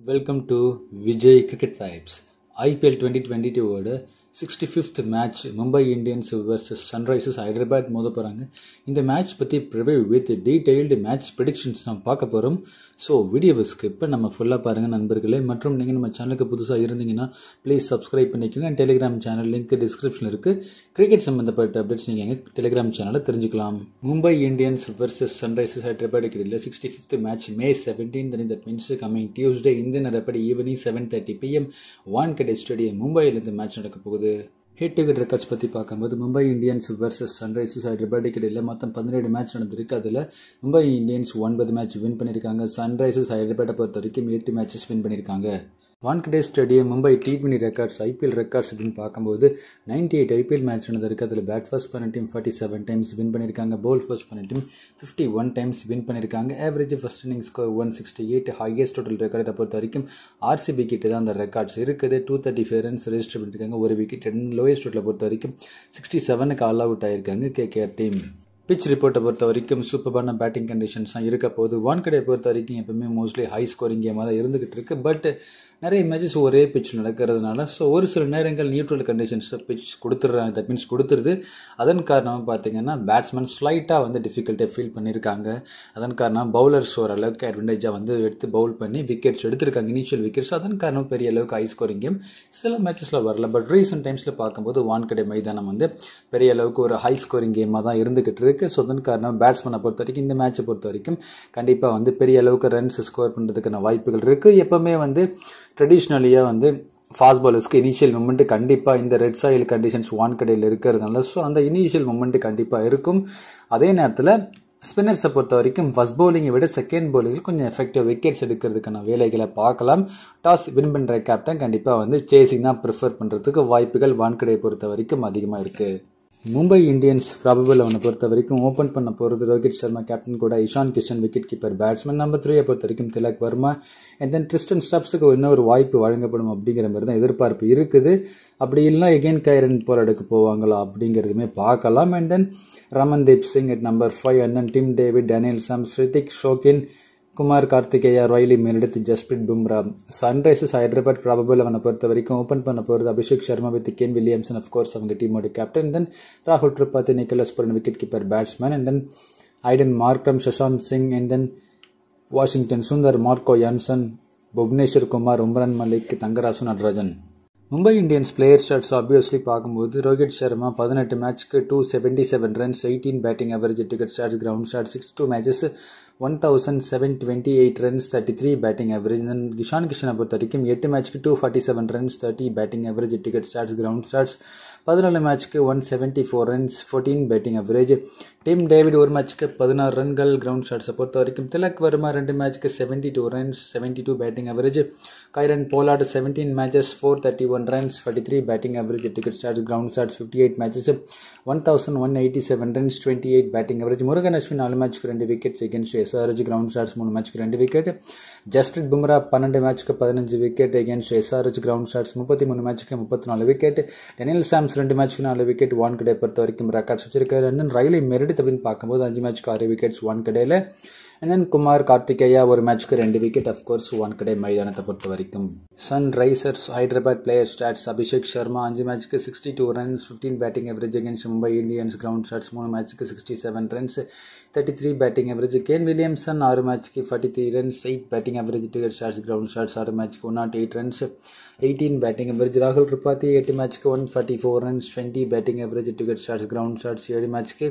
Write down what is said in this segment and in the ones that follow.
Welcome to Vijay cricket vibes IPL twenty twenty டூவோட sixty fifth match Mumbai Indians versus Sunrisers Hyderabad மோத போகிறாங்க இந்த match பற்றி preview with detailed match predictions நம்ம பார்க்க போகிறோம் ஸோ வீடியோவை ஸ்கிப் நம்ம ஃபுல்லாக பாருங்கள் நண்பர்களே. மற்றும் நீங்கள் நம்ம சேனலுக்கு புதுசாக இருந்தீங்கன்னா ப்ளீஸ் சப்ஸ்கிரைப் பண்ணிக்கோங்க. அண்ட் டெலிகிராம் சேனல் லிங்க் டிஸ்கிரிப்ஷனில் இருக்குது கிரிக்கெட் சம்மந்தப்பட்ட அப்டேட்ஸ் நீங்கள் எங்கள் டெலிகிராம் சேனலில் தெரிஞ்சுக்கலாம். Mumbai Indians versus Sunrisers Hyderabad இடையில் sixty fifth match May seventeen that means coming Tuesday இந்த நடப்படி evening seven thirty PM Wankhede stadium மும்பையில் இந்த மேட்ச் நடக்க போகுது. ஹிட் டிக்கெட் ரெக்கார்ட்ஸ் பற்றி பார்க்கும்போது Mumbai Indians versus Sunrisers Hyderabad இடையில் மொத்தம் பதினேழு மேட்ச் நடந்திருக்கு. அதில் மும்பை இந்தியன்ஸ் ஒன்பது மேட்ச் வின் பண்ணியிருக்காங்க. சன்ரைசர்ஸ் ஹைதராபாத்தை பொறுத்த வரைக்கும் எட்டு மேட்சஸ் வின் பண்ணியிருக்காங்க. Wankhede stadium Mumbai T twenty records IPL records அப்படின்னு பார்க்கும்போது நைன்டி எயிட் ஐபிஎல் மேட்ச் நடந்திருக்கு. அதில் பேட் ஃபர்ஸ்ட் பண்ண team forty seven times win பண்ணியிருக்காங்க. போல் ஃபர்ஸ்ட் பண்ண team fifty one times win பண்ணியிருக்காங்க. Average first inning score one sixty eight highest total ரெக்கார்டை பொறுத்த வரைக்கும் ஆர்சிபி கிட்ட தான் அந்த ரெக்கார்ட்ஸ் இருக்குது. Two thirty five runs register பண்ணியிருக்காங்க. ஒரு விக்கெட் லோயஸ்ட் டோட்டலை பொறுத்த வரைக்கும் சிக்ஸ்டி செவனுக்கு ஆல் அவுட் ஆயிருக்காங்க கேகேஆர் டீம் பிச் ரிப்போர்ட்டை பொறுத்த வரைக்கும் சூப்பரான பேட்டிங் கண்டிஷன்ஸ் தான் இருக்க போகுது. வான்கடையை பொறுத்த வரைக்கும் எப்பவுமே மோஸ்ட்லி ஹை ஸ்கோரிங் கேமாக தான் இருந்துகிட்டு இருக்கு. பட் நிறைய மேட்சஸ் ஒரே பிச் நடக்கிறதுனால ஸோ ஒரு சில நேரங்கள் நியூட்ரல் கண்டிஷன்ஸ் பிச் கொடுத்துட்றாங்க தட் மீன்ஸ் கொடுத்துருது. அதன் காரணமாக பார்த்தீங்கன்னா பேட்ஸ்மேன் ஸ்லைட்டாக வந்து டிஃபிகல்ட்டியாக ஃபீல் பண்ணியிருக்காங்க அதன் காரணம் பவுலர்ஸ் ஓரளவுக்கு அட்வான்டேஜாக வந்து எடுத்து பவுல் பண்ணி விக்கெட்ஸ் எடுத்திருக்காங்க இனிஷியல் விக்கெட்ஸ் அதன் காரணம் பெரிய அளவுக்கு ஹை ஸ்கோரிங் கேம் சில மேட்சஸில் வரல பட் ரீசெண்ட் டைம்ஸில் பார்க்கும்போது வான்கடை மைதானம் வந்து பெரிய அளவுக்கு ஒரு ஹை ஸ்கோரிங் கேமாக தான் இருந்துகிட்டு இருக்கு. ஸோ அதன் காரணம் பேட்ஸ்மேனை பொறுத்த வரைக்கும் இந்த மேட்சை பொறுத்த வரைக்கும் கண்டிப்பாக வந்து பெரிய அளவுக்கு ரன்ஸ் ஸ்கோர் பண்ணுறதுக்கான வாய்ப்புகள் இருக்குது எப்போவுமே வந்து ட்ரெடிஷ்னலியாக வந்து ஃபாஸ்ட் பாலர்ஸ்க்கு இனிஷியல் மூமெண்ட் கண்டிப்பாக இந்த ரெட் சாயில் கண்டிஷன்ஸ் வான்கடையில் இருக்கிறதுனால ஸோ அந்த இனிஷியல் மூமெண்ட் கண்டிப்பாக இருக்கும். அதே நேரத்தில் ஸ்பின்னர்ஸை பொறுத்த வரைக்கும் ஃபஸ்ட் பவுலிங்கை விட செகண்ட் பவுலிங்கில் கொஞ்சம் எஃபெக்டிவ் விக்கெட்ஸ் எடுக்கிறதுக்கான வேலைகளை பார்க்கலாம். டாஸ் வின் பண்ணுற கேப்டன் கண்டிப்பாக வந்து சேசிங் தான் ப்ரிஃபர் பண்ணுறதுக்கு வாய்ப்புகள் வான்கடையை பொறுத்த வரைக்கும் அதிகமாக இருக்குது மும்பை இந்தியன்ஸ் ப்ராபபிள் அவனை பொறுத்த வரைக்கும் ஓப்பன் பண்ண போகிறது ரோஹித் சர்மா கேப்டன் கூட Ishan Kishan wicket keeper batsman number த்ரீயை பொறுத்த வரைக்கும் Tilak Varma. And then Tristan ஸ்டப்ஸுக்கு இன்னொரு வாய்ப்பு வழங்கப்படும் அப்படிங்கிற மாதிரி தான் எதிர்பார்ப்பு இருக்குது. அப்படி இல்லைனா எகெயின் கைரன் போராடுக்கு போவாங்களா அப்படிங்கிறதுமே பார்க்கலாம். And then Ramandeep Singh at number five and then Tim David Daniel Sams Hrithik Shokeen Kumar Kartikeya Riley Meredith Jasprit Bumrah. Sunrisers Hyderabad probable அவனை பொறுத்த வரைக்கும் ஓப்பன் பண்ண போகிறது Abhishek Sharma with Kane Williamson of course அவங்க டீமோட captain then ராகுல் Tripathi Nicholas Pooran wicket keeper batsman and then Aiden Markram Shashank Singh and then Washington Sundar Marco Jansen Bhuvneshwar Kumar Umran Malik Thangarasu Natarajan Mumbai Indians player stats obviously பார்க்கும்போது ரோஹித் சர்மா பதினெட்டு மேட்ச்க்கு two seventy seven runs eighteen batting average ticket stats ground stats six two matches one thousand seven twenty eight runs thirty three batting average then Kishan கிஷனை பொறுத்த வரைக்கும் எட்டு மேட்ச்க்கு two forty seven runs thirty batting average ticket stats ground stats பதினாலு மேட்ச்க்கு one seventy four runs fourteen batting average Tim David ஒரு மேட்ச்க்கு பதினாறு ரன்கள் ground ஷாட்ஸை பொறுத்த வரைக்கும் திலக் வர்மா ரெண்டு மேட்ச்க்கு seventy two runs seventy two batting average Kieron Pollard seventeen matches four thirty one runs forty three batting average ticket stats ground stats fifty eight matches one thousand one eighty seven runs twenty eight batting average Murugan Ashwin நாலு மேட்ச்க்கு ரெண்டு wicket against SRH ground stats மூணு மேட்ச்க்கு ரெண்டு wicket Jasprit Bumrah பன்னெண்டு மேட்ச்க்கு பதினஞ்சு wicket against SRH ground stats முப்பத்தி மூணு மேட்ச்க்கு முப்பத்தி நாலு விக்கெட் டெனில் சாம்ஸ் ரெண்டு மேட்ச்க்கு நாலு விக்கெட் ஒன் கடை பொறுத்த வரைக்கும் ரெக்கார்ட்ஸ் வச்சிருக்காரு. அண்ட் தென் ரயிலை மெரிட் அப்படின்னு பார்க்கும்போது அஞ்சு மேட்ச்க்கு ஆறு விக்கெட்ஸ் ஒன் கடையில். அண்ட் தென் குமார் கார்த்திகேயா ஒரு மேட்ச்க்கு ரெண்டு விக்கெட் அஃப்கோர்ஸ் ஒன் கடை மைதானத்தை பொறுத்த வரைக்கும். Sunrisers Hyderabad player stats Abhishek Sharma அஞ்சு மேட்ச்க்கு sixty two runs fifteen batting average against Mumbai Indians ground stats மூணு மேட்ச்க்கு sixty seven runs thirty three batting average Kane Williamson ஆறு மேட்ச்க்கு forty three runs eight batting average ticket stats ground stats ஆறு மேட்ச்க்கு one nought eight runs eighteen batting average ராகுல் ட்ரிபாத்தி எட்டு மேட்ச்க்கு one forty four runs twenty batting average ticket stats ground stats ஏழு மேட்ச்க்கு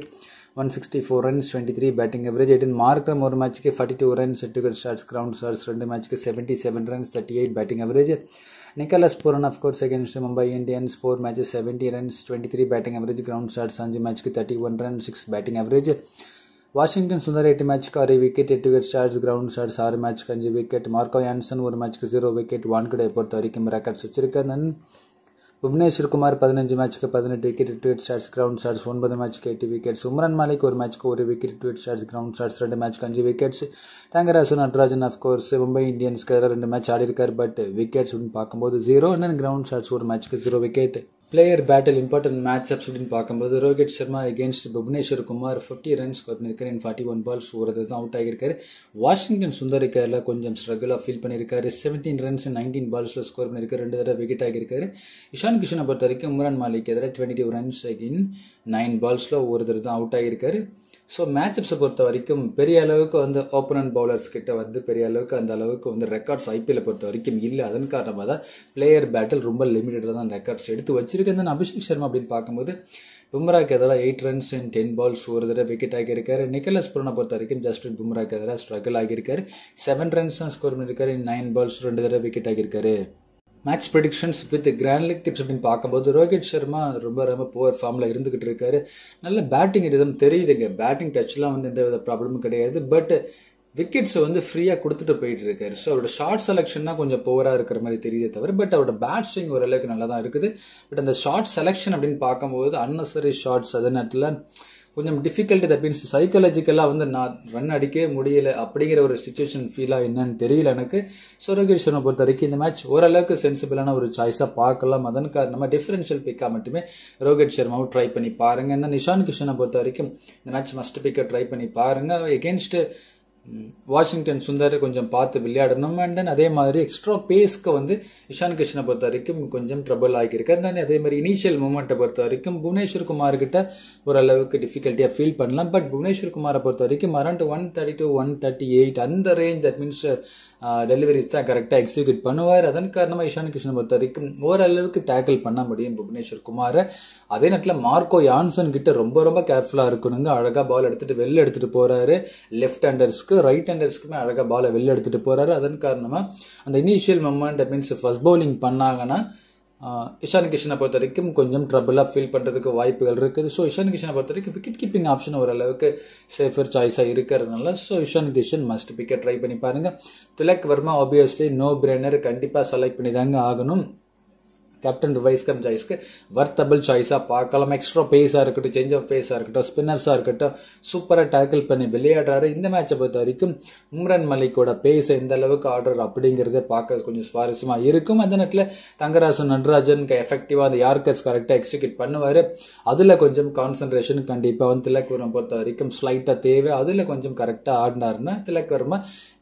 one sixty four runs twenty three batting average Aiden Markram ஒரு மேட்ச்க்கு forty two runs ticket stats ground stats ரெண்டு மேட்ச்க்கு seventy seven runs thirty eight batting average Nicholas Pooran of course against Mumbai Indians four matches seventy runs twenty three batting average ground stats அஞ்சு மேட்ச்க்கு thirty one run six batting average Washington Sundar எட்டு மேட்ச்க்கு ஆறு wicket எட்டு wicket starts ground stats ஆறு மேட்ச்க்கு அஞ்சு wicket Marco Anson ஒரு மேட்ச்க்கு zero wicket one பொறுத்த வரைக்கும் ரெக்கார்ட்ஸ் வச்சிருக்கேன். புவனேஸ்வர் குமார் பதினஞ்சு மேட்ச்க்கு பதினெட்டு விக்கெட் எட்டு விக்கெட் ஸ்டார்ட்ஸ் கிரவுண்ட் ஸ்டார்ட்ஸ் ஒன்பது மேட்ச்க்கு எட்டு விக்கெட்ஸ் உம்ரான் மாலிக் ஒரு மேட்ச்க்கு ஒரு விக்கெட் எட்டு விக்கெட் ஸ்டார்ட்ஸ் கிரவுண்ட் ஸ்டார்ட்ஸ் ரெண்டு மேட்ச்க்கு அஞ்சு wickets Thangarasu Natarajan of course Mumbai இந்தியன்ஸ்க்கு ரெண்டு மேட்ச் ஆடி இருக்கார் பட் விக்கெட்ஸ் பார்க்கும்போது ஜீரோ தென் கிரவுண்ட் ஷாட்ஸ் ஒரு மேட்ச்க்கு zero wicket player battle important match ups அப்படின்னு பார்க்கும்போது Rohit Sharma against Bhuvneshwar Kumar fifty runs score பண்ணியிருக்காரு இன் ஃபார்ட்டி ஒன் பால்ஸ் ஒரு தான் அவுட் ஆகியிருக்காரு. வாஷிங்டன் சுந்தரிக்காரில் கொஞ்சம் ஸ்ட்ரகிளாக ஃபீல் பண்ணியிருக்காரு. செவன்டீன் ரன்ஸ் நைன்டீன் பால்ஸில் ஸ்கோர் பண்ணியிருக்காரு. ரெண்டு தடவை விக்கெட் ஆகியிருக்காரு. இஷான் கிஷனை பொறுத்த வரைக்கும் உம்ரான் மாலிக் எதிராக twenty two runs in nine பால்ஸில் ஒரு தடவை தான் அவுட் ஆகியிருக்காரு. ஸோ மேட்சப்ஸை பொறுத்த வரைக்கும் பெரிய அளவுக்கு வந்து ஓப்பனன் பவுலர்ஸ் கிட்ட வந்து பெரிய அளவுக்கு அந்த அளவுக்கு வந்து ரெக்கார்ட்ஸ் ஐபிஎல் பொறுத்த வரைக்கும் இல்லை. அதன் காரணமாக தான் பிளேயர் பேட்டில் ரொம்ப லிமிட்டடாக தான் ரெக்கார்ட்ஸ் எடுத்து வச்சிருக்கேன் தான் அபிஷேக் சர்மா அப்படின்னு பார்க்கும்போது. பும்ராக்கு எதிராக eight runs and ten balls ஒரு தடவை விக்கெட் ஆகியிருக்காரு நிக்கலஸ் புரனை பொறுத்த வரைக்கும் ஜஸ்டின் பும்ராக்கு எதிராக ஸ்ட்ரகிள் ஆகியிருக்காரு. செவன் ரன்ஸ் தான் ஸ்கோர் பண்ணியிருக்காரு. இன் நைன் பால்ஸ் ரெண்டு தடவை wicket ஆகியிருக்காரு match predictions with grand league tips அப்படின்னு பார்க்கும்போது ரோஹித் சர்மா ரொம்ப ரொம்ப புவர் ஃபார்மில் இருந்துகிட்டு இருக்காரு. நல்ல பேட்டிங் ரிதம் தெரியுதுங்க பேட்டிங் டச்லாம் வந்து எந்த வித ப்ராப்ளமும் கிடையாது. பட் விக்கெட்ஸை வந்து ஃப்ரீயாக கொடுத்துட்டு போயிட்டு இருக்காரு. ஸோ அவரோட ஷார்ட் செலெக்ஷன் தான் கொஞ்சம் புவராக இருக்கிற மாதிரி தெரியுதே தவிர பட் அவரோட பேட் ஸ்விங் ஓரளவுக்கு நல்லா தான் இருக்குது. பட் அந்த ஷார்ட் செலெக்ஷன் அப்படின்னு பார்க்கும்போது அன்னசரி ஷார்ட்ஸ் அதே நேரத்தில் கொஞ்சம் டிஃபிகல்ட் தட் மீன்ஸ் சைக்காலஜிக்கலாக வந்து நான் ரன் அடிக்கவே முடியல அப்படிங்கிற ஒரு சுச்சுவேஷன் ஃபீலாக என்னன்னு தெரியல எனக்கு. ஸோ சர்மா பொறுத்த வரைக்கும் இந்த மேட்ச் ஓரளவுக்கு சென்சிபிளான ஒரு சாய்ஸாக பார்க்கலாம். அதன் நம்ம டிஃபரன்ஷியல் பிக்காக மட்டுமே ரோஹித் சர்மாவும் ட்ரை பண்ணி பாருங்க. இந்த நிஷான் கிஷனை பொறுத்த வரைக்கும் இந்த மேட்ச் மஸ்ட் பிக்கை ட்ரை பண்ணி பாருங்கள் எகென்ஸ்ட்டு வாஷிங்டன் சுந்தர் கொஞ்சம் பார்த்து விளையாடணும். அண்ட் தென் அதே மாதிரி எக்ஸ்ட்ரா பேஸ்க்கு வந்து இஷான் கிருஷ்ணை பொறுத்த வரைக்கும் கொஞ்சம் ட்ரபிள் ஆகியிருக்கு. அண்ட் தென் அதே மாதிரி இனிஷியல் மூமெண்ட்டை பொறுத்த வரைக்கும் புவனேஸ்வர் குமார் கிட்ட ஓரளவுக்கு டிஃபிகல்ட்டியாக ஃபீல் பண்ணலாம். பட் புவனேஸ்வர் குமாரை பொறுத்த வரைக்கும் around one thirty to one thirty eight அந்த ரேஞ்ச் தட் மீன்ஸ் டெலிவரிஸ் தான் கரெக்டாக எக்ஸிக்யூட் பண்ணுவார். அதன் காரணமாக இஷான் கிருஷ்ணன் பொறுத்த வரைக்கும் ஓரளவுக்கு டேக்கிள் பண்ண முடியும் புவனேஸ்வர் குமாரை. அதே நேரத்தில் மார்க்கோ யான்சன் கிட்ட ரொம்ப ரொம்ப கேர்ஃபுல்லாக இருக்கணுங்க. அழகாக பால் எடுத்துட்டு வெளில எடுத்துட்டு போகிறாரு லெஃப்ட் ஹேண்டர்ஸ்க்கு ரைட் ஹேண்டர்ஸ்க்குமே அழகாக பாலை வெளில எடுத்துட்டு போகிறாரு அதன் காரணமாக அந்த initial moment means first bowling பண்ணாங்கன்னா இஷான் கிஷனை பொறுத்த வரைக்கும் கொஞ்சம் ட்ரபிளாக ஃபீல் பண்ணுறதுக்கு வாய்ப்புகள் இருக்குது. ஸோ இஷான் கிஷனை பொறுத்த வரைக்கும் விக்கெட் கீப்பிங் ஆப்ஷன் ஓரளவுக்கு சேஃபர் சாய்ஸாக இருக்கிறதுனால ஸோ இஷான் கிஷன் மஸ்ட் பிக்கெட் ட்ரை பண்ணி பாருங்கள் Tilak Varma obviously no brainer கண்டிப்பாக செலக்ட் பண்ணி தாங்க ஆகணும். கேப்டன் ரிவைஸ்கர் ஜாய்ஸ்க்கு வர்த்தபிள் சாய்ஸாக பார்க்கலாம். எக்ஸ்ட்ரா பேஸாக இருக்கட்டும் சேஞ்ச் ஆஃப் பேஸாக இருக்கட்டும் ஸ்பின்னர்ஸாக இருக்கட்டும் சூப்பராக டேக்கிள் பண்ணி விளையாடுறாரு. இந்த மேட்சை பொறுத்த வரைக்கும் உம்ரான் மலிக்கோட பேஸ் எந்த அளவுக்கு ஆடுறாரு அப்படிங்கிறத பார்க்க கொஞ்சம் சுவாரஸ்யமாக இருக்கும். அந்த நேரத்தில் தங்கராசன் நடராஜன் எஃபெக்டிவாக அந்த யார்கர்ஸ் கரெக்டாக எக்ஸிக்யூட் பண்ணுவார். அதில் கொஞ்சம் கான்சன்ட்ரேஷன் கண்டிப்பாக வந்து திலக்வரம் பொறுத்த வரைக்கும் ஸ்லைட்டாக தேவை. அதில் கொஞ்சம் கரெக்டாக ஆடினாருன்னா திலக்வரமா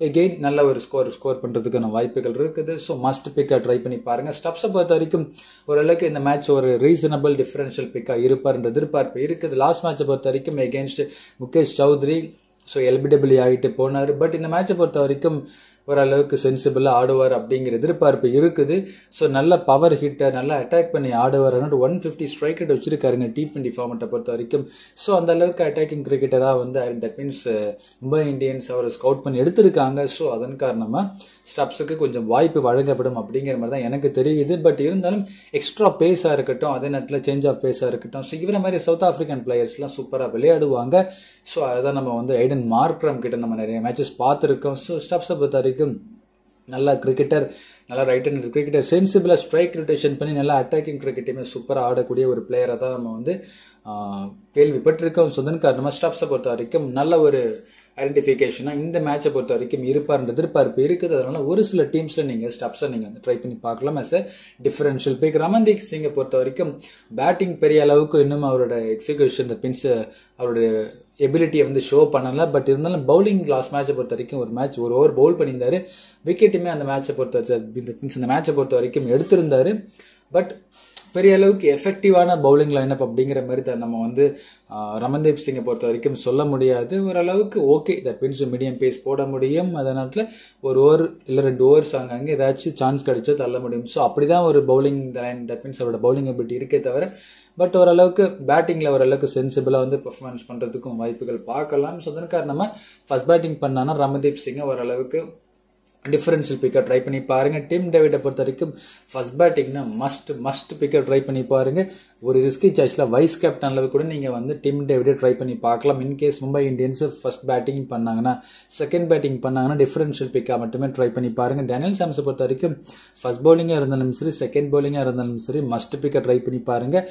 எகெயின் நல்ல ஒரு ஸ்கோர் ஸ்கோர் பண்ணுறதுக்கான வாய்ப்புகள் இருக்குது. ஸோ மஸ்ட் பிக்காக ட்ரை பண்ணி பாருங்கள் ஸ்டப்ஸை பொறுத்த வரைக்கும் ஓரளவுக்கு இந்த மேட்ச் ஒரு ரீசனபிள் டிஃபரன்ஷியல் பிக்காக இருப்பார்ன்ற எதிர்பார்ப்பு. இருக்குது. லாஸ்ட் மேட்சை பொறுத்த வரைக்கும் against Mukesh Choudhary so LBW ஆகிட்டு போனார். பட் இந்த மேட்சை பொறுத்த வரைக்கும் ஓரளவுக்கு சென்சிபிளாக ஆடுவார் அப்படிங்கிற எதிர்பார்ப்பு இருக்குது. ஸோ நல்ல பவர் ஹிட்டர் நல்லா அட்டாக் பண்ணி ஆடுவார். ஒன் ஃபிஃப்டி ஸ்ட்ரைக் ரேட் வச்சிருக்காருங்க டி டுவெண்ட்டி ஃபார்மெட்டை பொறுத்த வரைக்கும். ஸோ அந்த அளவுக்கு அட்டாக்கிங் கிரிக்கெட்டராக வந்து தட் மீன்ஸ் மும்பை இந்தியன்ஸ் அவரை ஸ்கவுட் பண்ணி எடுத்திருக்காங்க. ஸோ அதன் காரணமாக ஸ்டப்ஸுக்கு கொஞ்சம் வாய்ப்பு வழங்கப்படும் அப்படிங்கிற மாதிரி தான் எனக்கு தெரியுது. பட் இருந்தாலும் எக்ஸ்ட்ரா பேஸாக இருக்கட்டும் அதே நேரத்தில் சேஞ்ச் ஆஃப் பேஸாக இருக்கட்டும் ஸோ இவர மாதிரி சவுத் ஆஃப்ரிக்கன் பிளேயர்ஸ்லாம் சூப்பராக விளையாடுவாங்க. ஸோ அதான் நம்ம வந்து ஐடன் மார்க்ரம் கிட்ட நம்ம நிறைய மேட்சஸ் பார்த்துருக்கோம். ஸோ ஸ்டப்ஸை பொறுத்த வரைக்கும் நல்ல கிரிக்கெட்டர் நல்லா ரைட் ஹேண்டர் கிரிக்கெட்டர் சென்சிபிளாக ஸ்ட்ரைக் ரொட்டேஷன் பண்ணி நல்லா அட்டாக்கிங் கிரிக்கெட்டையுமே சூப்பராக ஆடக்கூடிய ஒரு பிளேயரை தான் நம்ம வந்து கேள்விப்பட்டிருக்கோம். ஸோ அதன் காரணமாக ஸ்டப்ஸை பொறுத்த வரைக்கும் நல்ல ஒரு ஐடென்டிஃபிகேஷனாக இந்த மேட்சை பொறுத்த வரைக்கும் இருப்பார்ன்ற எதிர்பார்ப்பு இருக்குது. அதனால ஒரு சில டீம்ஸில் நீங்கள் ஸ்டப்ஸை நீங்கள் வந்து ட்ரை பண்ணி பார்க்கலாம் as a differential pick Ramandeep சிங்கை பொறுத்த வரைக்கும் பேட்டிங் பெரிய அளவுக்கு இன்னும் அவரோட எக்ஸிகியூஷன் இந்த பின்ஸ் அவருடைய எபிலிட்டியை வந்து ஷோ பண்ணல. பட் இருந்தாலும் பவுலிங் லாஸ்ட் மேட்சை பொறுத்த வரைக்கும் ஒரு மேட்ச் ஒரு ஓவர் பவுல் பண்ணியிருந்தாரு. விக்கெட்டுமே அந்த மேட்சை பொறுத்த மீன்ஸ் அந்த மேட்சை பொறுத்த வரைக்கும் எடுத்திருந்தாரு. பட் பெரிய அளவுக்கு எஃபெக்டிவான பவுலிங் லைனப் அப்படிங்கிற மாதிரி தான் நம்ம வந்து ரமன்தீப் சிங்கை பொறுத்த வரைக்கும் சொல்ல முடியாது. ஓரளவுக்கு okay that means medium pace போட முடியும். அதே நேரத்தில் ஒரு ஓவர் இல்லை ரெண்டு ஓவர்ஸ் அங்கங்கே ஏதாச்சும் சான்ஸ் கிடைச்சா தள்ள முடியும். ஸோ அப்படி தான் ஒரு பவுலிங் லைன் தட் மீன்ஸ் அவரோட பவுலிங் எபிலிட்டி இருக்கே தவிர பட் ஓரளவுக்கு பேட்டிங்கில் ஓரளவுக்கு சென்சிபிளாக வந்து பர்ஃபார்மன்ஸ் பண்ணுறதுக்கும் வாய்ப்புகள் பார்க்கலாம். ஸோ அதன் காரணமாக ஃபர்ஸ்ட் பேட்டிங் பண்ணானா ரமன்தீப் சிங்கை ஓரளவுக்கு டிஃபரன்ஷியல் பிக்கர் ட்ரை பண்ணி பாருங்கள் டிம் டேவிட்டை பொறுத்த வரைக்கும் ஃபர்ஸ்ட் பேட்டிங்னா மஸ்ட் மஸ்ட் பிக்கர் ட்ரை பண்ணி பாருங்கள் ஒரு ரிஸ்கி சாய்ஸில் வைஸ் கேப்டன் அளவு கூட நீங்கள் வந்து டிம் டேவிடை ட்ரை பண்ணி பார்க்கலாம். In case Mumbai Indians first batting பண்ணாங்கன்னா செகண்ட் பேட்டிங் பண்ணாங்கன்னா டிஃபரன்ஷியல் பிக்காக மட்டுமே ட்ரை பண்ணி பாருங்கள் டேனியல் சாம்ஸை பொறுத்த வரைக்கும் ஃபர்ஸ்ட் பவுலிங்காக இருந்தாலும் சரி செகண்ட் பவுலிங்காக இருந்தாலும் சரி மஸ்ட் பிக்கை ட்ரை பண்ணி பாருங்கள்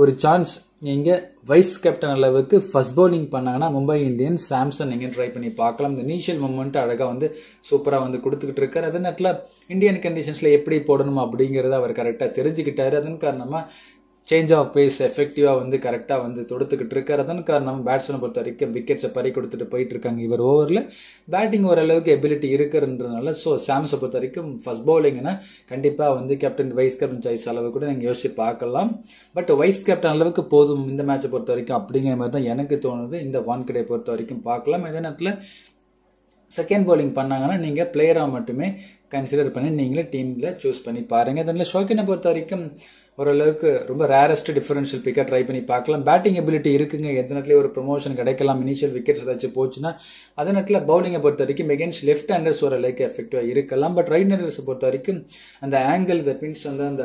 ஒரு சான்ஸ் நீங்கள் வைஸ் கேப்டன் அளவுக்கு ஃபஸ்ட் பவுலிங் பண்ணாங்கன்னா மும்பை இந்தியன்ஸ் சாம்சன் நீங்கள் ட்ரை பண்ணி பார்க்கலாம். இந்த இனிஷியல் மூமெண்ட் அழகாக வந்து சூப்பராக வந்து கொடுத்துக்கிட்டு இருக்கார். அதே நேரத்தில் இந்தியன் கண்டிஷன்ஸில் எப்படி போடணும் அப்படிங்கிறத அவர் கரெக்டாக தெரிஞ்சுக்கிட்டாரு. அதன் காரணமாக சேஞ்ச் ஆஃப் பேஸ் எஃபெக்டிவாக வந்து கரெக்டாக வந்து தொடுத்துக்கிட்டு இருக்காரு அதன் காரணம் பேட்ஸ்மேனை பொறுத்த வரைக்கும் விக்கெட்ஸை பறி கொடுத்துட்டு போயிட்டு இருக்காங்க இவர் ஓவரில் பேட்டிங் ஓரளவுக்கு எபிலிட்டி இருக்கிறதுனால ஸோ சாம்ஸை பொறுத்த வரைக்கும் ஃபர்ஸ்ட் பவுலிங்னா கண்டிப்பாக வந்து கேப்டன் வைஸ் கேப்டன் சாய்ஸ் அளவு கூட நீங்கள் யோசிச்சு பார்க்கலாம். பட் வைஸ் கேப்டன் அளவுக்கு போதும் இந்த மேட்சை பொறுத்த வரைக்கும் அப்படிங்கிற மாதிரி தான் எனக்கு தோணுது. இந்த வான்கடையை பொறுத்த வரைக்கும் பார்க்கலாம். இதே நேரத்தில் செகண்ட் பவுலிங் பண்ணாங்கன்னா நீங்கள் பிளேயராக மட்டுமே கன்சிடர் பண்ணி நீங்களே டீமில் சூஸ் பண்ணி பாருங்கள் இதனால் ஷோக்கினை பொறுத்த வரைக்கும் ஓரளவுக்கு ரொம்ப ரேரஸ்ட் டிஃபரன்ஷியல் பிக்கை ட்ரை பண்ணி பார்க்கலாம். பேட்டிங் எபிலிட்டி இருக்குங்க. எந்த நேரத்தில் ஒரு ப்ரொமோஷன் கிடைக்கலாம். இனிஷியல் விக்கெட்ஸ் ஏதாச்சும் போச்சுன்னா அதே நேரத்தில் பவுலிங்கை பொறுத்த வரைக்கும் எகேன்ஸ்ட் லெஃப்ட் ஹேண்டர்ஸ் ஓரளவுக்கு எஃபெக்டிவாக இருக்கலாம். பட் ரைட் ஹேண்டர்ஸை பொறுத்த வரைக்கும் அந்த ஆங்கிள் தட் மீன்ஸ் வந்து அந்த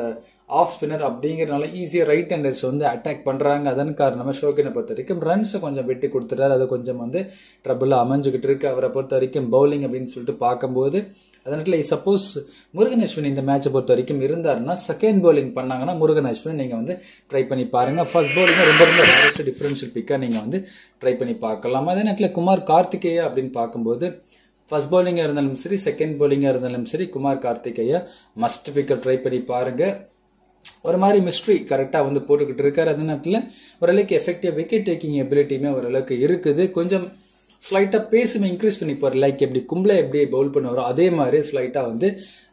ஆஃப் ஸ்பின்னர் அப்படிங்கிறனால ஈஸியாக ரைட் ஹேண்டர்ஸ் வந்து அட்டாக் பண்ணுறாங்க அதன் காரணமாக ஷோக்கினை பொறுத்த வரைக்கும் ரன்ஸை கொஞ்சம் வெட்டி கொடுத்துட்டாரு அது கொஞ்சம் வந்து ட்ரபுளாக அமைஞ்சுக்கிட்டு இருக்கு. அவரை பொறுத்த வரைக்கும் பவுலிங் அப்படின்னு சொல்லிட்டு பார்க்கும்போது அதனால சப்போஸ் முருகன் அஸ்வின் இந்த மேட்சை பொறுத்த வரைக்கும் இருந்தாருன்னா செகண்ட் பவுலிங் பண்ணாங்கன்னா முருகன் அஸ்வின் நீங்கள் வந்து ட்ரை பண்ணி பாருங்கள் ஃபர்ஸ்ட் பவுலிங் ரொம்ப ரொம்ப ரேரஸ்ட் டிஃப்ரென்ஷியல் பிக்காக நீங்கள் வந்து ட்ரை பண்ணி பார்க்கலாம். அதே நேரத்தில் குமார் கார்த்திகேயா அப்படின்னு பார்க்கும்போது ஃபர்ஸ்ட் பவுலிங்காக இருந்தாலும் சரி செகண்ட் பவுலிங்காக இருந்தாலும் சரி குமார் கார்த்திகேயா மஸ்ட் பிக்கை ட்ரை பண்ணி பாருங்கள் ஒரு மாதிரி மிஸ்ட்ரி கரெக்டாக வந்து போட்டுக்கிட்டு இருக்காரு. அதே நேரத்தில் ஓரளவுக்கு எஃபெக்டிவ் விக்கெட் டேக்கிங் எபிலிட்டியுமே ஓரளவுக்கு இருக்குது. கொஞ்சம் ஸ்லைட்டாக பேசுமே இன்க்ரீஸ் பண்ணிப்பார் லைக் எப்படி கும்பலை எப்படி பவுல் பண்ணுவாரோ அதே மாதிரி ஸ்லைட்டாக வந்து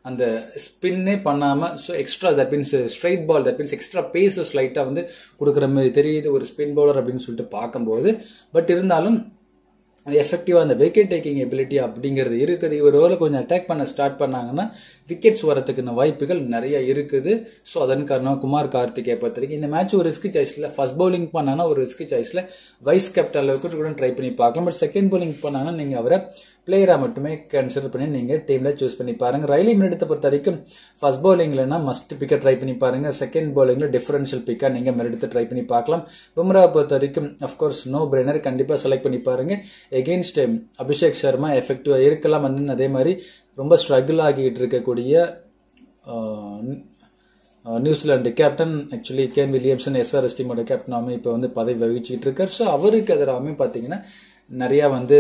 அந்த ஸ்பின்னே பண்ணாமல் so extra that means straight ball that means extra paces ஸ்லைட்டாக வந்து கொடுக்குற மாதிரி தெரியுது. ஒரு ஸ்பின் பவுலர் அப்படின்னு சொல்லிட்டு பார்க்கும்போது. பட் இருந்தாலும் எஃபெக்டிவாக அந்த விக்கெட் டேக்கிங் எபிலிட்டி அப்படிங்கிறது இருக்குது. இவர் ஓவரில் கொஞ்சம் அட்டாக் பண்ண ஸ்டார்ட் பண்ணாங்கன்னா விக்கெட்ஸ் வரதுக்கான வாய்ப்புகள் நிறைய இருக்குது. ஸோ அதன் காரணம் குமார் கார்த்திகை பொறுத்தவரைக்கும் இந்த மேட்ச் ஒரு ரிஸ்க் சாய்ஸில் ஃபர்ஸ்ட் பவுலிங் பண்ணாங்கன்னா ஒரு ரிஸ்க் சாய்ஸில் வைஸ் கேப்டன் அளவுக்கு கூட ட்ரை பண்ணி பார்க்கலாம். பட் செகண்ட் பவுலிங் பண்ணாங்கன்னா நீங்கள் அவரை பிளேயராக மட்டுமே கன்சிடர் பண்ணி நீங்கள் டீமில் சூஸ் பண்ணி பாருங்கள் ரயிலி மினிட்டத்தை பொறுத்த வரைக்கும் ஃபர்ஸ்ட் பவுலிங்லனா மஸ்ட் பிக்கை ட்ரை பண்ணி பாருங்கள் செகண்ட் பவுலிங்கில் டிஃபரன்ஷியல் பிக்காக நீங்கள் மெரிடத்தை ட்ரை பண்ணி பார்க்கலாம். பும்ரா பொறுத்த வரைக்கும் அஃப்கோர்ஸ் நோ பிரெய்னர் கண்டிப்பாக செலக்ட் பண்ணி பாருங்கள் எகெயின்ஸ்ட் அபிஷேக் சர்மா எஃபெக்டிவாக இருக்கலாம் வந்து அதே மாதிரி ரொம்ப ஸ்ட்ரகிள் ஆகிட்டு இருக்கக்கூடிய New Zealand captain actually Kane Williamson SRS டீமோட கேப்டனாகவும் இப்போ வந்து பதவி வகிச்சுக்கிட்டு இருக்கார். ஸோ அவருக்கு எதிராகவும் பார்த்தீங்கன்னா நிறையா வந்து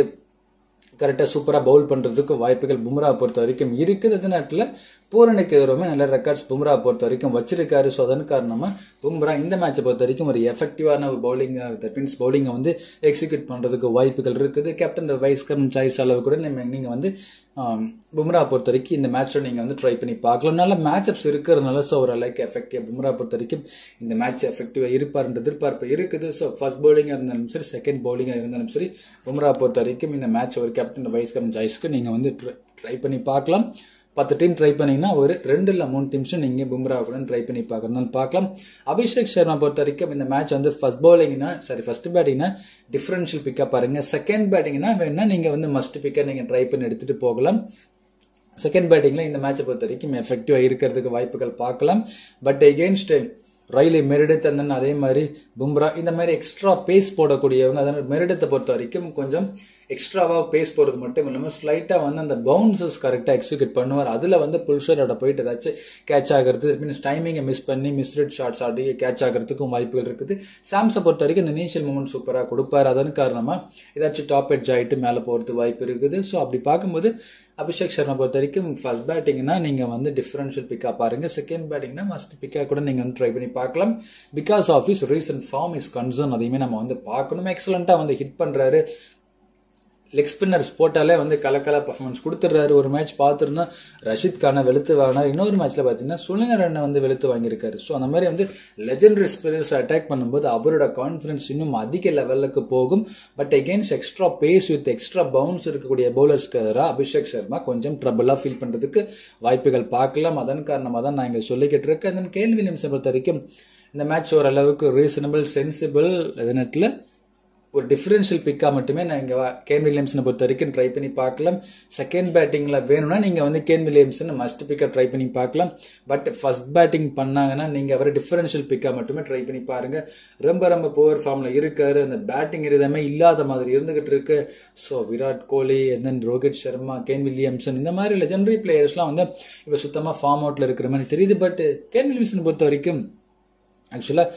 கரெக்டாக சூப்பராக பவுல் பண்ணுறதுக்கு வாய்ப்புகள் பும்ரா பொறுத்த வரைக்கும் இருக்குது. அதே நேரத்தில் பூரனுக்கு எதிராக நல்ல ரெக்கார்ட்ஸ் பும்ரா பொறுத்த வரைக்கும் வச்சிருக்காரு. ஸோ அதன் காரணமாக பும்ரா இந்த மேட்சை பொறுத்த வரைக்கும் ஒரு எஃபெக்டிவான பவுலிங் தட் மீன்ஸ் பவுலிங்கை வந்து எக்ஸிக்யூட் பண்ணுறதுக்கு வாய்ப்புகள் இருக்குது. கேப்டன் வைஸ் கேப்டன் சாய்ஸ் அளவு கூட நீங்கள் வந்து um, பும்ரா பொறுத்த வரைக்கும் இந்த மேட்சை நீங்கள் வந்து ட்ரை பண்ணி பார்க்கலாம். நல்ல மேட்சப்ஸ் இருக்கிறதுனால ஸோ ஒரு லைக் எஃபெக்டிவ் பும்ரா பொறுத்த வரைக்கும் இந்த மேட்ச் எஃபெக்டிவாக இருப்பார்ன்ற எதிர்பார்ப்பு இருக்குது. ஸோ ஃபர்ஸ்ட் பவுலிங்காக இருந்தாலும் சரி செகண்ட் பவுலிங்காக இருந்தாலும் சரி பும்ரா பொறுத்த வரைக்கும் இந்த மேட்ச் ஒரு கேப்டன் வைஸ் கேப்டன் சாய்ஸ்க்கு நீங்கள் வந்து ட்ரை பண்ணி பார்க்கலாம். பத்து டீம் ட்ரை பண்ணிங்கன்னா ஒரு ரெண்டு இல்லை மூணு டீம்ஸும் நீங்கள் பும்ரா கூட ட்ரை பண்ணி பார்க்கணும்னு பார்க்கலாம். அபிஷேக் சர்மா பொறுத்த வரைக்கும் இந்த மேட்ச் வந்து ஃபர்ஸ்ட் பவுலிங்னா சாரி ஃபர்ஸ்ட் பேட்டிங்னா டிஃப்ரென்ஷியல் பிக்கப் பாருங்க. செகண்ட் பேட்டிங்னா வேணா நீங்கள் வந்து மஸ்ட் பிக்கை நீங்கள் ட்ரை பண்ணி எடுத்துகிட்டு போகலாம். செகண்ட் பேட்டிங்கில் இந்த மேட்சை பொறுத்த வரைக்கும் எஃபெக்டிவாக இருக்கிறதுக்கு வாய்ப்புகள் பார்க்கலாம். பட் எகெயின்ஸ்ட் ரயிலை மெரிடத் அதே மாதிரி பும்ரா இந்த மாதிரி எக்ஸ்ட்ரா பேஸ் போடக்கூடியவங்க அதனால் மெரிடத்தை பொறுத்த வரைக்கும் கொஞ்சம் எக்ஸ்ட்ராவாக பேஸ் போகிறது மட்டும் இல்லாமல் ஸ்லைட்டாக வந்து அந்த பவுன்சஸ் கரெக்டாக எக்ஸிக்யூட் பண்ணுவார். அதில் வந்து புல்ஷரோட போயிட்டு ஏதாச்சும் கேட்ச் ஆகிறது மீன்ஸ் டைமிங்கை மிஸ் பண்ணி மிஸ்ரிட் ஷாட்ஸ் ஆடி கேட்ச் ஆகிறதுக்கும் வாய்ப்புகள் இருக்குது. சாம்ஸை பொறுத்த வரைக்கும் இந்த இனிஷியல் மூமெண்ட் சூப்பராக கொடுப்பார். அதன் காரணமாக ஏதாச்சும் டாப் எட்ஜ் ஆகிட்டு மேலே போகிறதுக்கு வாய்ப்பு இருக்குது. ஸோ அப்படி பார்க்கும்போது அபிஷேக் சர்மா பொறுத்த வரைக்கும் ஃபர்ஸ்ட் பேட்டிங்னா நீங்கள் வந்து டிஃபரன்ஷியல் பிக்காக பாருங்கள் செகண்ட் பேட்டிங்னா மஸ்ட் பிக்காக கூட நீங்கள் வந்து ட்ரை பண்ணி பார்க்கலாம். Because of is recent form is concern அதையுமே நம்ம வந்து பார்க்கணும். எக்ஸலண்ட்டாக வந்து ஹிட் பண்ணுறாரு லெக் ஸ்பின்னர்ஸ் போட்டாலே வந்து கலக்கலா பர்ஃபார்மன்ஸ் கொடுத்துட்றாரு. ஒரு மேட்ச் பார்த்துருந்தா ரஷித் கானை வெளுத்து வாங்கினார் இன்னொரு மேட்ச்ல பார்த்தீங்கன்னா சுனில் ரன்னை வந்து வெளுத்து வாங்கியிருக்காரு. ஸோ அந்த மாதிரி வந்து லெஜெண்டரி ஸ்பின்னர்ஸ் அட்டாக் பண்ணும்போது அவரோட கான்ஃபிடன்ஸ் இன்னும் அதிக லெவலுக்கு போகும். But against extra pace with extra bounce இருக்கக்கூடிய பவுலர்ஸ்க்கு எதிராக அபிஷேக் சர்மா கொஞ்சம் ட்ரபிளாக ஃபீல் பண்ணுறதுக்கு வாய்ப்புகள் பார்க்கலாம். அதன் காரணமாக தான் நான் இங்கே சொல்லிக்கிட்டு இருக்கேன். தென் கேள்வி நிமிஷம் பொறுத்த வரைக்கும் இந்த மேட்ச் ஓரளவுக்கு ரீசனபிள் சென்சிபிள் எதனட்டில் ஒரு டிஃபரன்ஷியல் பிக்காக மட்டுமே நான் இங்கே கேன் வில்லியம்ஸனை பொறுத்த வரைக்கும் ட்ரை பண்ணி பார்க்கலாம். செகண்ட் பேட்டிங்கில் வேணும்னா நீங்கள் வந்து கேன் வில்லியம்சன் மஸ்ட் பிக்காக ட்ரை பண்ணி பார்க்கலாம். பட் ஃபர்ஸ்ட் பேட்டிங் பண்ணாங்கன்னா நீங்கள் அவரை டிஃபரன்ஷியல் பிக்காக மட்டுமே ட்ரை பண்ணி பாருங்கள் ரொம்ப ரொம்ப புவர் ஃபார்மில் இருக்காரு. அந்த பேட்டிங் எதுவுமே இல்லாத மாதிரி இருந்துகிட்டு இருக்கு. So Virat Kohli then Rohit Sharma Kane Williamson இந்த மாதிரி லெஜண்டரி பிளேயர்ஸ்லாம் வந்து இப்போ சுத்தமாக ஃபார்ம் அவுட்டில் இருக்கிற மாதிரி தெரியுது. பட் கேன் வில்லியம்சன் பொறுத்த வரைக்கும் ஆக்சுவலாக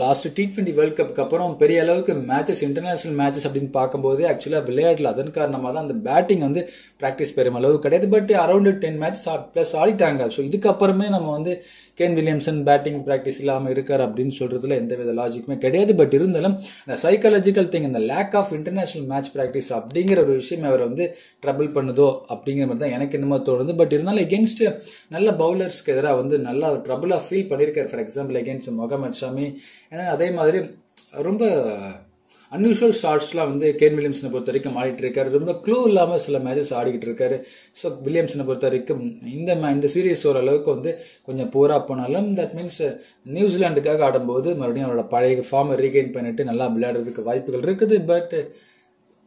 லாஸ்ட் டி டுவெண்ட்டி வேர்ல்ட் கப்புக்கு அப்புறம் பெரிய அளவுக்கு மேட்சஸ் இன்டர்நேஷனல் மேட்சஸ் அப்படின்னு பார்க்கும்போது ஆக்சுவலாக விளையாட்டில் அதன் காரணமாக தான் அந்த பேட்டிங் வந்து ப்ராக்டிஸ் பெரும் அளவு கிடையாது. But around ten match plus ஆடிட்டாங்க. So இதுக்கப்புறமே நம்ம வந்து கேன் வில்லியம்சன் பேட்டிங் ப்ராக்டிஸ் இல்லாமல் இருக்கார் அப்படின்னு சொல்கிறதுல எந்த வித லாஜிக்குமே கிடையாது. பட் இருந்தாலும் இந்த சைக்காலஜிக்கல் திங் இந்த lack of international match practice அப்படிங்கிற ஒரு விஷயம் அவர் வந்து ட்ரபிள் பண்ணுதோ அப்படிங்கிற மாதிரி தான் எனக்கு என்னமோ தோணுது. பட் இருந்தாலும் எகென்ஸ்ட் நல்ல பவுலர்ஸ்க்கு எதிராக வந்து நல்லா ட்ரபுளாக ஃபீல் பண்ணியிருக்காரு. For example against Mohammed Shami ஏன்னா அதே மாதிரி ரொம்ப அன்யூஷுவல் ஷார்ட்ஸ்லாம் வந்து கேன் வில்லியம்ஸனை பொறுத்த வரைக்கும் ஆடிட்டு இருக்காரு. ரொம்ப க்ளூ இல்லாமல் சில மேட்சஸ் ஆடிக்கிட்டு இருக்காரு. ஸோ வில்லியம்ஸனை பொறுத்த வரைக்கும் இந்த இந்த சீரீஸ் ஓரளவுக்கு வந்து கொஞ்சம் பூரா போனாலும் தட் மீன்ஸ் நியூசிலாண்டுக்காக ஆடும்போது மறுபடியும் அவரோட பழைய ஃபார்மை ரீகெயின் பண்ணிட்டு நல்லா விளையாடுறதுக்கு வாய்ப்புகள் இருக்குது. பட்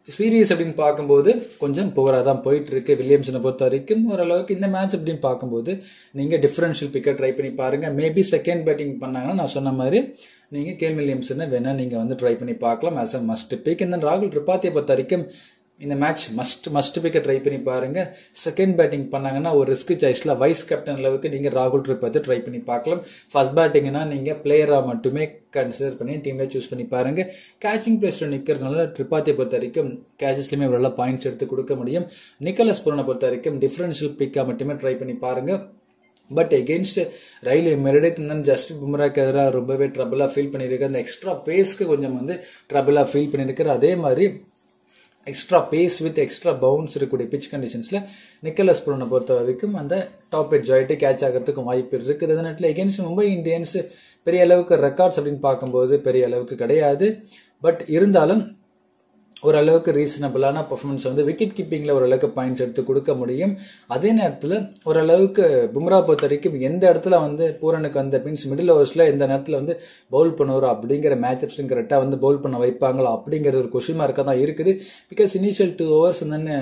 சீரியஸ் அப்படின்னு பார்க்கும்போது கொஞ்சம் புவராக தான் போயிட்டு இருக்கு வில்லியம்ஸனை பொறுத்த வரைக்கும் ஓரளவுக்கு இந்த மேட்ச் அப்படின்னு பார்க்கும்போது நீங்கள் டிஃபரன்ஷியல் பிக்கை ட்ரை பண்ணி பாருங்கள் மேபி செகண்ட் பேட்டிங் பண்ணாங்கன்னா நான் சொன்ன மாதிரி நீங்கள் கேன் வில்லியம்சனை வேணால் நீங்கள் வந்து ட்ரை பண்ணி பார்க்கலாம். ஆஸ் அ மஸ்ட் பிக் இந்த ராகுல் திரிபாத்தியை பொறுத்த வரைக்கும் இந்த மேட்ச் மஸ்ட் மஸ்ட் பிக்கை ட்ரை பண்ணி பாருங்க. செகண்ட் பேட்டிங் பண்ணாங்கன்னா ஒரு ரிஸ்க் சாய்ஸ்ல வைஸ் கேப்டன் அளவுக்கு நீங்க ராகுல் ட்ரிப்பத்தை ட்ரை பண்ணி பார்க்கலாம். ஃபர்ஸ்ட் பேட்டிங்னா நீங்க பிளேயரா மட்டுமே கன்சிடர் பண்ணி டீம்ல சூஸ் பண்ணி பாருங்க. கேச்சிங் பிளேஸ்ல நிக்கிறதுனால திரிபாத்தியை பொறுத்த வரைக்கும் கேச்சஸ்லயுமே இவ்வளோ பாயிண்ட்ஸ் எடுத்து கொடுக்க முடியும். நிக்கலஸ் புரனை பொறுத்த வரைக்கும் டிஃபரன்ஷியல் பிக்கா மட்டுமே ட்ரை பண்ணி பாருங்க. But against Riley Meredith just பும்ராக்கு எதிராக ரொம்பவே ட்ரபிளாக ஃபீல் பண்ணியிருக்கு அந்த எக்ஸ்ட்ரா பேஸ்க்கு கொஞ்சம் வந்து ட்ரபிளாக ஃபீல் பண்ணியிருக்கிற அதே மாதிரி extra pace with extra bounce இருக்கக்கூடிய பிச் கண்டிஷன்ஸில் நிக்கலஸ் புரனை பொறுத்த வரைக்கும் அந்த டாப் எட் ஜாயிட்டு கேட்ச் ஆகிறதுக்கும் வாய்ப்பு இருக்குது. அதே நேரத்தில் எகென்ஸ்ட் மும்பை இந்தியன்ஸ் பெரிய அளவுக்கு ரெக்கார்ட்ஸ் அப்படின்னு பார்க்கும்போது பெரிய அளவுக்கு கிடையாது. பட் இருந்தாலும் ஓரளவுக்கு ரீசனபிளான பர்ஃபார்மன்ஸ் வந்து விக்கெட் கீப்பிங்கில் ஓரளவுக்கு பாயிண்ட்ஸ் எடுத்து கொடுக்க முடியும். அதே நேரத்தில் ஓரளவுக்கு பும்ரா பொறுத்த வரைக்கும் எந்த இடத்துல வந்து பூரனுக்கு வந்து மீன்ஸ் மிடில் ஓவர்ஸில் எந்த நேரத்தில் வந்து பவுல் பண்ணுவாரோ அப்படிங்கிற மேட்சப்ஸும் கரெக்டாக வந்து பவுல் பண்ண வைப்பாங்களா அப்படிங்கிற ஒரு கொஷின் மார்க்காக தான் இருக்குது. பிகாஸ் இனிஷியல் டூ ஓவர்ஸ் தானே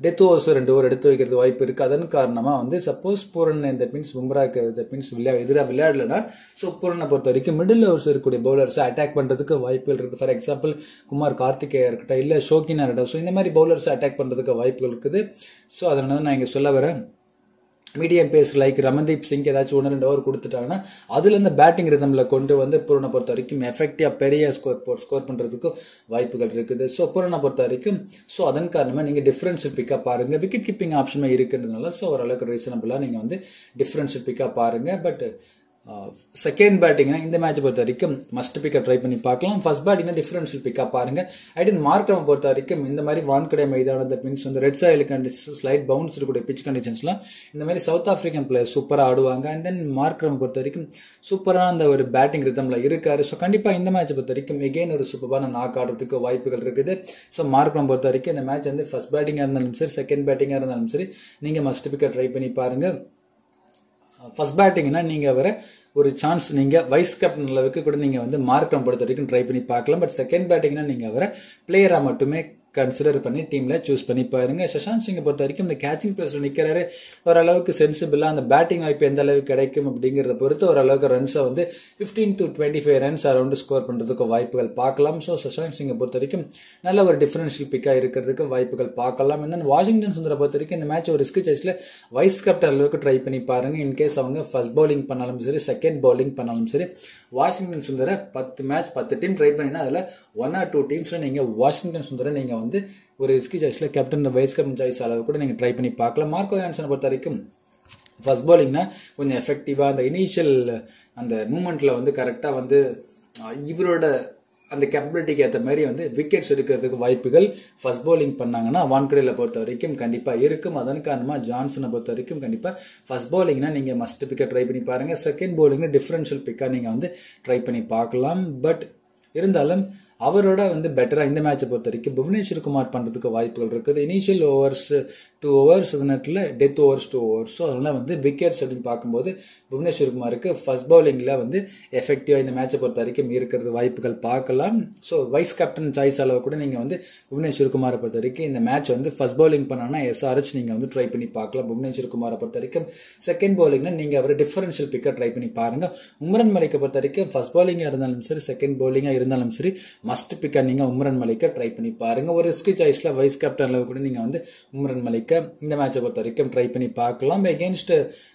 டெத் ஓவர்ஸ் ரெண்டு ஓவர் எடுத்து வைக்கிறது வாய்ப்பு இருக்குது அதன் காரணமாக வந்து சப்போஸ் பூரன் தட் மீன்ஸ் பும்ராக்கு தட் மீன்ஸ் விளையா எதிராக விளையாடலனா ஸோ பூரனை பொறுத்த வரைக்கும் மிடில் ஓவர்ஸ் இருக்கக்கூடிய பவுலர்ஸை அட்டாக் பண்ணுறதுக்கு வாய்ப்புகள் இருக்குது. ஃபார் எக்ஸாம்பிள் குமார் கார்த்திகேயா இருக்கட்டும் இல்லை ஷோக்கினா இருக்கட்டும். ஸோ இந்த மாதிரி பவுலர்ஸை அட்டாக் பண்ணுறதுக்கு வாய்ப்புகள் இருக்குது. ஸோ அதனால நான் இங்கே சொல்ல வரேன். Medium pace like Ramandeep Singh ஏதாச்சும் ஒன்று ரெண்டு ஓவர் கொடுத்துட்டாங்கன்னா அதுலேருந்து இந்த பேட்டிங் ரிதமில் கொண்டு வந்து பூரணை பொறுத்த வரைக்கும் எஃபெக்டிவாக பெரிய ஸ்கோர் ஸ்கோர் பண்ணுறதுக்கும் வாய்ப்புகள் இருக்குது. ஸோ பூரணை பொறுத்த வரைக்கும் ஸோ அதன் காரணமாக நீங்கள் டிஃபரன்ஷியல் பிக்கப் பாருங்கள் விக்கெட் கீப்பிங் ஆப்ஷனும் இருக்கிறதுனால ஸோ ஓரளவுக்கு ரீசனபிளா நீங்கள் வந்து டிஃபரன்ஷியல் பிக்கப் பாருங்கள் பட் செகண்ட் பேட்டிங்னா இந்த மேட்ச் பொறுத்த வரைக்கும் மஸ்ட் பிக்கை ட்ரை பண்ணி பார்க்கலாம். ஃபர்ஸ்ட் பேட்டிங்னா டிஃபரன்ஷியல் பிக்கப் பாருங்க. ஐடன் மார்க்ரம் பொறுத்த வரைக்கும் இந்த மாதிரி வான்கடை மைதானம் தட் மீன்ஸ் வந்து red soil conditions slight bounce இருக்கக்கூடிய பிச் கண்டிஷன்ஸ்லாம் இந்த மாதிரி சவுத் ஆஃப்ரிக்கன் பிளேயர் சூப்பராக ஆடுவாங்க. அண்ட் தென் மார்க்ரம் பொறுத்த வரைக்கும் சூப்பரான அந்த ஒரு பேட்டிங் ரிதமில் இருக்காரு. ஸோ கண்டிப்பாக இந்த மேட்ச் பொறுத்த வரைக்கும் எகெயின் ஒரு சூப்பரான நாக் ஆடுறதுக்கு வாய்ப்புகள் இருக்குது. ஸோ மார்க்ரம் பொறுத்த வரைக்கும் இந்த மேட்ச் வந்து ஃபர்ஸ்ட் பேட்டிங்காக இருந்தாலும் சரி செகண்ட் பேட்டிங்காக இருந்தாலும் சரி நீங்கள் மஸ்ட் பிக்கை ட்ரை பண்ணி பாருங்கள் ஃபர்ஸ்ட் பேட்டிங்னா நீங்கள் வர ஒரு சான்ஸ் நீங்கள் வைஸ் கேப்டன் அளவுக்கு கூட நீங்கள் வந்து மார்க்கம் பொறுத்த வரைக்கும் ட்ரை பண்ணி பார்க்கலாம். பட் செகண்ட் பேட்டிங்னா நீங்கள் வர பிளேயராக மட்டுமே கன்சிடர் பண்ணி டீமில் சூஸ் பண்ணி பாருங்க. சஷாந்த் சிங்கை பொறுத்த வரைக்கும் இந்த கேச்சிங் பிளேஸில் நிற்கிறாரு ஓரளவுக்கு சென்சிபிளாக அந்த பேட்டிங் வாய்ப்பு எந்த அளவுக்கு கிடைக்கும் அப்படிங்கிறத பொறுத்து ஓரளவுக்கு ரன்ஸை வந்து fifteen to twenty five runs around score பண்ணுறதுக்கு வாய்ப்புகள் பார்க்கலாம். ஸோ சஷாந்த் சிங்கை பொறுத்த வரைக்கும் நல்ல ஒரு டிஃபரன்ஷியல் பிக்காக இருக்கிறதுக்கு வாய்ப்புகள் பார்க்கலாம். என்ன வாஷிங்டன் சுந்தரை பொறுத்த வரைக்கும் இந்த மேட்ச் ஒரு ரிஸ்க் சேஸில் வைஸ் கேப்டன் அளவுக்கு ட்ரை பண்ணி பாருங்க. இன்கேஸ் அவங்க ஃபர்ஸ்ட் பவுலிங் பண்ணாலும் சரி செகண்ட் பவுலிங் பண்ணாலும் சரி வாஷிங்டன் சுந்தரை பத்து மேட்ச் பத்து டீம் ட்ரை பண்ணினா அதில் ஒன் ஆர் டூ டீம்ஸில் நீங்கள் வாஷிங்டன் சுந்தரை நீங்கள் வந்து ஒரு ரிஸ்கி சாய்ஸில் கேப்டன் வைஸ் கேப்டன் சாய்ஸ் அளவு கூட நீங்கள் ட்ரை பண்ணி பார்க்கலாம். மார்க்கோ ஆன்சனை பொறுத்த வரைக்கும் ஃபர்ஸ்ட் பாலிங்னா கொஞ்சம் எஃபெக்டிவாக அந்த இனிஷியல் அந்த மூமெண்ட்டில் வந்து கரெக்டாக வந்து இவரோட அந்த கேப்பபிலிட்டிக்கு ஏற்ற மாதிரி வந்து விக்கெட்ஸ் எடுக்கிறதுக்கு வாய்ப்புகள் ஃபர்ஸ்ட் பவுலிங் பண்ணாங்கன்னா வான்கடையில் பொறுத்த வரைக்கும் கண்டிப்பாக இருக்கும். அதன் காரணமாக ஜான்சனை பொறுத்த வரைக்கும் கண்டிப்பாக ஃபர்ஸ்ட் பவுலிங்னா நீங்கள் மஸ்ட் பிக்கை ட்ரை பண்ணி பாருங்கள் செகண்ட் பவுலிங்னா டிஃப்ரென்ஷியல் பிக்காக நீங்கள் வந்து ட்ரை பண்ணி பார்க்கலாம். பட் இருந்தாலும் அவரோட வந்து பெட்டராக இந்த மேட்சை பொறுத்த வரைக்கும் புவனேஸ்வர் குமார் பண்ணுறதுக்கு வாய்ப்புகள் இருக்குது. இனிஷியல் ஓவர்ஸ் டூ ஓவர்ஸ் நேரத்தில் death overs two overs so அதனால் வந்து விக்கெட்ஸ் அப்படின்னு பார்க்கும்போது புவனேஸ்வர் குமாருக்கு ஃபர்ஸ்ட் பவுலிங்கில் வந்து எஃபெக்டிவாக இந்த மேட்சை பொறுத்த வரைக்கும் இருக்கிறது வாய்ப்புகள் பார்க்கலாம். ஸோ வைஸ் கேப்டன் சாய்ஸ் அளவு கூட நீங்கள் வந்து புவனேஸ்வர் குமாரை பொறுத்த வரைக்கும் இந்த மேட்ச் வந்து ஃபர்ஸ்ட் பவுலிங் பண்ணாங்கன்னா எஸ்ஆர்ஹெச் நீங்கள் வந்து ட்ரை பண்ணி பார்க்கலாம். புவனேஸ்வர் குமாரை பொறுத்த வரைக்கும் செகண்ட் பவுலிங்னா நீங்கள் அவர் டிஃபரன்ஷியல் பிக்கை ட்ரை பண்ணி பாருங்கள் உமரன் மலைக்கை பொறுத்த வரைக்கும் ஃபர்ஸ்ட் பவுலிங்காக இருந்தாலும் சரி செகண்ட் பவுலிங்காக இருந்தாலும் சரி மஸ்ட் பிக்கை நீங்கள் உம்ரன் மலிக்கை ட்ரை பண்ணி பாருங்கள் ஒரு ரிஸ்க் சாய்ஸில் வைஸ் கேப்டன் அளவு கூட நீங்கள் வந்து உம்ரன் மலைக்கை இந்த மேட்சை பொறுத்த வரைக்கும் ட்ரை பண்ணி பார்க்கலாம். Against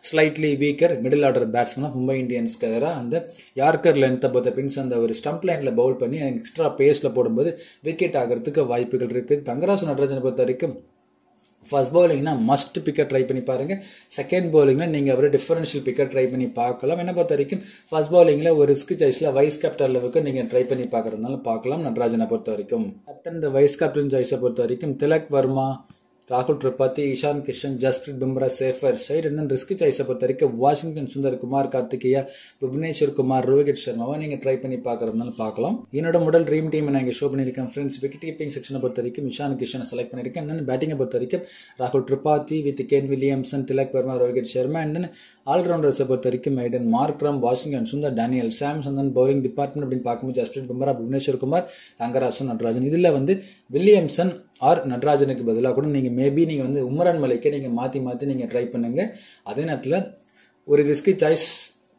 slightly weaker middle order batsman Mumbai இந்தியன்ஸ்க்கு எதிராக அந்த யார்கர் லென்த்தை பொறுத்த பின்ஸ் அந்த ஒரு ஸ்டம்ப் லைனில் பவுல் பண்ணி எக்ஸ்ட்ரா பேஸில் போடும்போது விக்கெட் ஆகிறதுக்கு வாய்ப்புகள் இருக்குது தங்கராசு நடராஜனை பொறுத்த வரைக்கும் ஃபர்ஸ்ட் பவுலிங்னா மஸ்ட் பிக்கர் ட்ரை பண்ணி பாருங்கள் செகண்ட் பவுலிங்னா நீங்கள் ஒரு டிஃபரன்ஷியல் பிக்கர் ட்ரை பண்ணி பார்க்கலாம். என்ன பொறுத்த வரைக்கும் ஃபர்ஸ்ட் பவுலிங்கில் ஒரு ரிஸ்க் சாய்ஸில் வைஸ் கேப்டன் அளவுக்கு நீங்கள் ட்ரை பண்ணி பார்க்கறதுனால பார்க்கலாம். நடராஜனை பொறுத்த வரைக்கும். கேப்டன் இந்த வைஸ் கேப்டன் சாய்ஸை பொறுத்த வரைக்கும் திலக் வர்மா ராகுல் திரிபாதி ஈஷான் கிஷன் ஜஸ்பிரீத் பும்ரா சேஃபர் சைடு என்ன ரிஸ்க் சாய்ஸை பொறுத்த வரைக்கும் வாஷிங்டன் சுந்தர் குமார் கார்த்திகேயா புவனேஸ்வர் குமார் ரோஹித் சர்மாவை நீங்கள் ட்ரை பண்ணி பார்க்கறதுனால பார்க்கலாம். என்னோட முதல் ட்ரீம் டீம் நான் இங்கே ஷோ பண்ணியிருக்கேன் ஃப்ரெண்ட்ஸ் விக்கெட் கீப்பிங் செக்ஷனை பொறுத்த வரைக்கும் இஷான் கிஷனை செலக்ட் பண்ணியிருக்கேன். தென் பேட்டிங்கை பொறுத்த வரைக்கும் ராகுல் Tripathi with Kane Williamson Tilak Varma Rohit Sharma. And then ஆல்ரவுண்டர்ஸை பொறுத்த வரைக்கும் Aiden Markram Washington Sundar Daniel Samson then bowling department அப்படின்னு பார்க்கும்போது ஜஸ்பிரீத் பும்ரா புவனேஸ்வர் குமார் தங்கராசன் நடராஜன். இதில் வந்து வில்லியம்சன் ஆர் நடராஜனுக்கு பதிலாக கூட நீங்கள் மேபி நீங்கள் வந்து உமரன் மலைக்கே நீங்கள் மாற்றி மாற்றி நீங்கள் ட்ரை பண்ணுங்கள் அதே நேரத்தில் ஒரு ரிஸ்கி சாய்ஸ்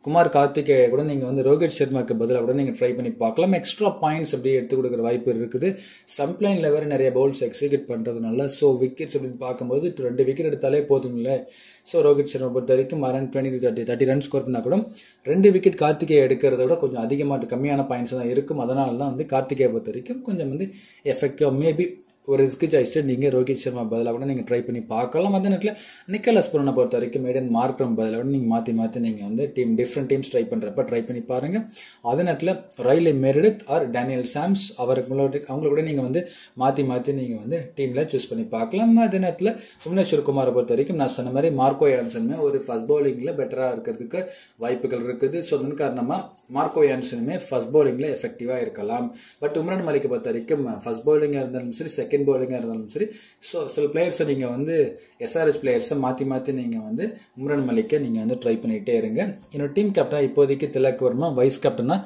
குமார் கார்த்திகேய கூட நீங்கள் வந்து ரோஹித் சர்மாக்கு பதிலாக கூட நீங்கள் ட்ரை பண்ணி பார்க்கலாம். எக்ஸ்ட்ரா பாயிண்ட்ஸ் அப்படியே எடுத்து கொடுக்குற வாய்ப்பு இருக்குது. சம்ப்ளைனில் வேறு நிறைய பவுல்ஸ் எக்ஸிக்யூட் பண்ணுறதுனால ஸோ விக்கெட்ஸ் அப்படின்னு பார்க்கும்போது ரெண்டு விக்கெட் எடுத்தாலே போதும் இல்லை ஸோ ரோஹித் சர்மா பொறுத்த வரைக்கும் run twenty thirty thirty run score பண்ணால் கூட ரெண்டு விக்கெட் கார்த்திகேய எடுக்கிறத விட கொஞ்சம் அதிகமாக கம்மியான பாயிண்ட்ஸ் தான் இருக்கும். அதனால தான் வந்து கார்த்திகேய பொறுத்த வரைக்கும் கொஞ்சம் வந்து எஃபெக்டிவாக மேபி ஒரு ரிஸ்க் சாய்ஸ்ட்டு நீங்கள் ரோஹித் சர்மா பதிலாக கூட நீங்கள் ட்ரை பண்ணி பார்க்கலாம். அதே நேரத்தில் நிக்கலஸ் புரனை பொறுத்த வரைக்கும் மேடன் மார்க்ரம் பதிலாக கூட நீங்கள் மாற்றி மாற்றி நீங்கள் வந்து டீம் டிஃப்ரெண்ட் டீம்ஸ் ட்ரை பண்ணுறப்ப ட்ரை பண்ணி பாருங்கள் அதே நேரத்தில் Riley Meredith or Daniel Sams அவர்களோட அவங்கள கூட நீங்கள் வந்து மாற்றி மாற்றி நீங்கள் வந்து டீமில் சூஸ் பண்ணி பார்க்கலாம். அதே நேரத்தில் புவனேஸ்வர் குமாரை பொறுத்த வரைக்கும் நான் சொன்ன மாதிரி மார்க்கோ யான்சனுமே ஒரு ஃபர்ஸ்ட் பவுலிங்கில் பெட்டராக இருக்கிறதுக்கு வாய்ப்புகள் இருக்குது. ஸோ அதன் காரணமாக மார்க்கோ யான்சனுமே ஃபஸ்ட் பவுலிங்கில் எஃபெக்டிவாக இருக்கலாம். பட் உம்ரான் மலிக்கை பொறுத்த வரைக்கும் ஃபர்ஸ்ட் பவுலிங்காக இருந்தாலும் சரி செகண்ட் பவுலிங்காக இருந்தாலும் சரி. ஸோ சில பிளேயர்ஸை நீங்கள் வந்து எஸ்ஆர்எஸ் பிளேயர்ஸை மாற்றி மாற்றி நீங்கள் வந்து உம்ரன் மலிக்கை நீங்கள் வந்து ட்ரை பண்ணிகிட்டே இருங்க. என்னோட டீம் கேப்டனாக இப்போதைக்கு திலக் வர்மா வைஸ் கேப்டனாக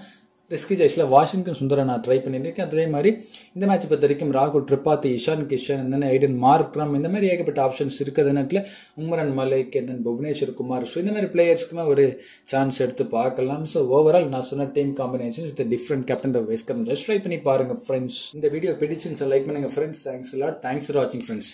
ரிஸ்கி ஜாய்ஸில் வாஷிங்டன் சுந்தரை நான் ட்ரை பண்ணியிருக்கேன் அதே மாதிரி இந்த மேட்ச் பொறுத்த வரைக்கும் ராகுல் திரிபாதி இஷான் கிஷன் இந்த ஐடன் மார்க்ரம் இந்த மாதிரி ஏகப்பட்ட ஆப்ஷன்ஸ் இருக்குது நேரத்தில் உம்ரன் மலைக் தென் புவனேஸ்வர் குமார். ஸோ இந்த மாதிரி பிளேயர்ஸ்க்குமே ஒரு சான்ஸ் எடுத்து பார்க்கலாம். ஸோ ஓவரால் நான் சொன்ன team combination with different captain of captain just try பண்ணி பாருங்க ஃப்ரெண்ட்ஸ் இந்த வீடியோ பிடிச்சுன்னு லைக் பண்ணுங்கள் friends thanks lot thanks for வாட்சிங் ஃப்ரெண்ட்ஸ்